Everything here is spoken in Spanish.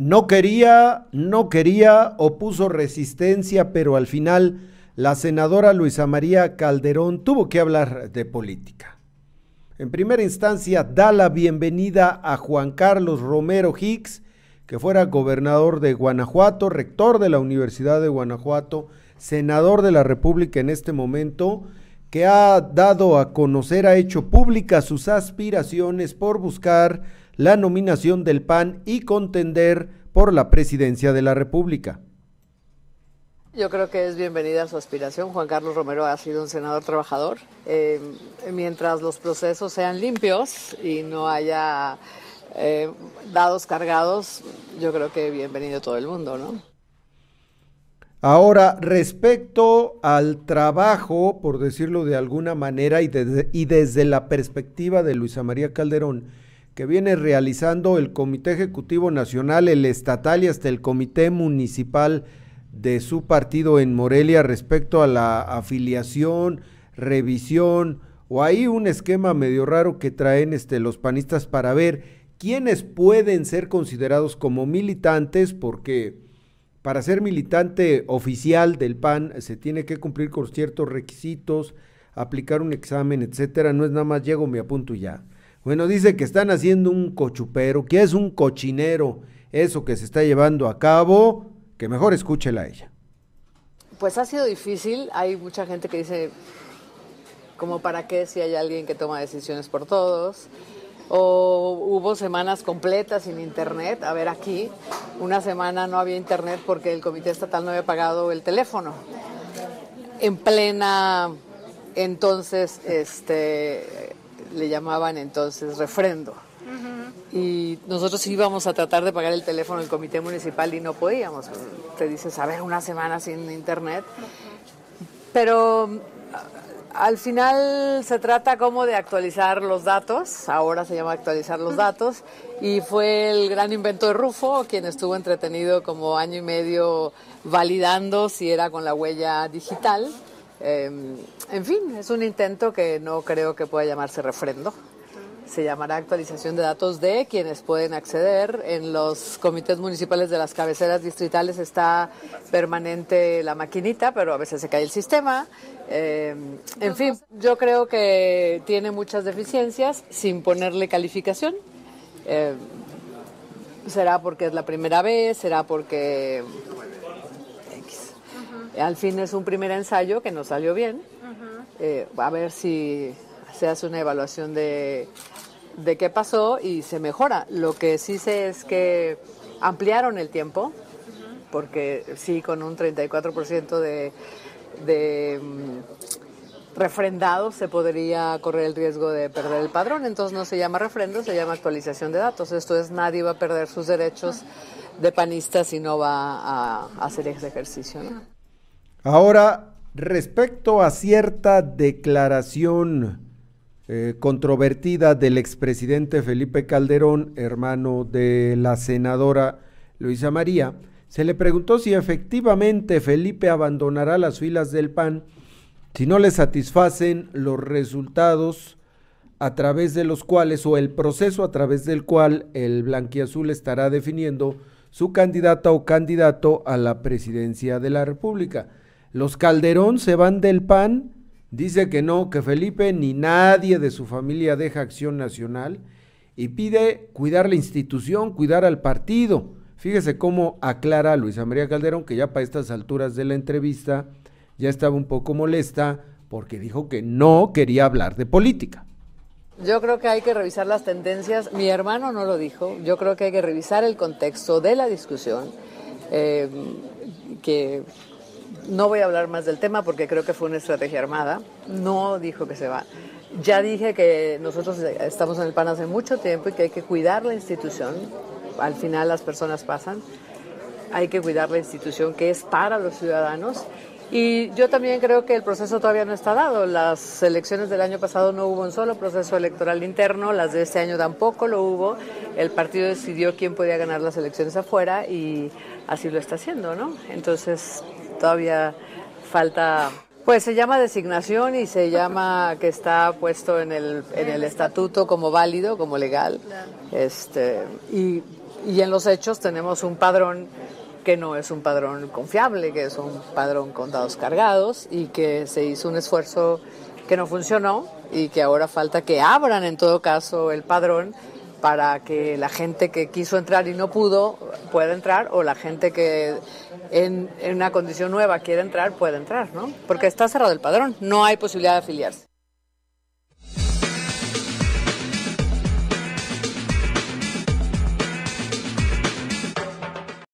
No quería, no quería, opuso resistencia, pero al final la senadora Luisa María Calderón tuvo que hablar de política. En primera instancia, da la bienvenida a Juan Carlos Romero Hicks, que fuera gobernador de Guanajuato, rector de la Universidad de Guanajuato, senador de la República en este momento, que ha dado a conocer, ha hecho públicas sus aspiraciones por buscar la nominación del PAN y contender por la presidencia de la República. Yo creo que es bienvenida su aspiración. Juan Carlos Romero ha sido un senador trabajador. Eh, mientras los procesos sean limpios y no haya eh, dados cargados, yo creo que bienvenido todo el mundo, ¿no? Ahora, respecto al trabajo, por decirlo de alguna manera, y, y desde la perspectiva de Luisa María Calderón, que viene realizando el Comité Ejecutivo Nacional, el estatal y hasta el Comité Municipal de su partido en Morelia respecto a la afiliación, revisión o hay un esquema medio raro que traen este, los panistas para ver quiénes pueden ser considerados como militantes porque para ser militante oficial del PAN se tiene que cumplir con ciertos requisitos, aplicar un examen, etcétera, no es nada más llego, me apunto ya. Bueno, dice que están haciendo un cochupero, que es un cochinero, eso que se está llevando a cabo, que mejor escúchela a ella. Pues ha sido difícil, hay mucha gente que dice, como para qué si hay alguien que toma decisiones por todos, o hubo semanas completas sin internet, a ver aquí, una semana no había internet porque el comité estatal no había pagado el teléfono, en plena, entonces, este, le llamaban entonces refrendo. Y nosotros íbamos a tratar de pagar el teléfono del comité municipal y no podíamos. Te dices, a ver, una semana sin internet. Pero al final se trata como de actualizar los datos, ahora se llama actualizar los datos, y fue el gran invento de Rufo, quien estuvo entretenido como año y medio validando si era con la huella digital. Em, en fin, es un intento que no creo que pueda llamarse refrendo se llamará actualización de datos de quienes pueden acceder. En los comités municipales de las cabeceras distritales está permanente la maquinita, pero a veces se cae el sistema. Eh, en fin, yo creo que tiene muchas deficiencias sin ponerle calificación. Eh, será porque es la primera vez, será porque al fin es un primer ensayo que no salió bien. Eh, a ver si se hace una evaluación de de qué pasó y se mejora. Lo que sí sé es que ampliaron el tiempo, porque sí, con un 34% de, de mm, refrendados se podría correr el riesgo de perder el padrón. Entonces no se llama refrendo, se llama actualización de datos. Esto es, nadie va a perder sus derechos de panista si no va a, hacer ese ejercicio. Ahora, respecto a cierta declaración eh, controvertida del expresidente Felipe Calderón, hermano de la senadora Luisa María, se le preguntó si efectivamente Felipe abandonará las filas del PAN si no le satisfacen los resultados a través de los cuales o el proceso a través del cual el blanquiazul estará definiendo su candidata o candidato a la presidencia de la República. Los Calderón se van del PAN Dice que no, que Felipe ni nadie de su familia deja acción nacional y pide cuidar la institución, cuidar al partido. Fíjese cómo aclara Luisa María Calderón que ya para estas alturas de la entrevista ya estaba un poco molesta porque dijo que no quería hablar de política. Yo creo que hay que revisar las tendencias. Mi hermano no lo dijo. Yo creo que hay que revisar el contexto de la discusión. Eh, que no voy a hablar más del tema porque creo que fue una estrategia armada. No dijo que se va. Ya dije que nosotros estamos en el PAN hace mucho tiempo y que hay que cuidar la institución. Al final las personas pasan. Hay que cuidar la institución que es para los ciudadanos. Y yo también creo que el proceso todavía no está dado. Las elecciones del año pasado no hubo un solo proceso electoral interno, las de este año tampoco lo hubo. El partido decidió quién podía ganar las elecciones afuera y así lo está haciendo, ¿no? Entonces, todavía falta pues se llama designación y se llama que está puesto en el, en el estatuto como válido, como legal. Este, y y en los hechos tenemos un padrón que no es un padrón confiable, que es un padrón con dados cargados y que se hizo un esfuerzo que no funcionó y que ahora falta que abran en todo caso el padrón para que la gente que quiso entrar y no pudo pueda entrar o la gente que en, una condición nueva quiere entrar pueda entrar, ¿no? Porque está cerrado el padrón, no hay posibilidad de afiliarse.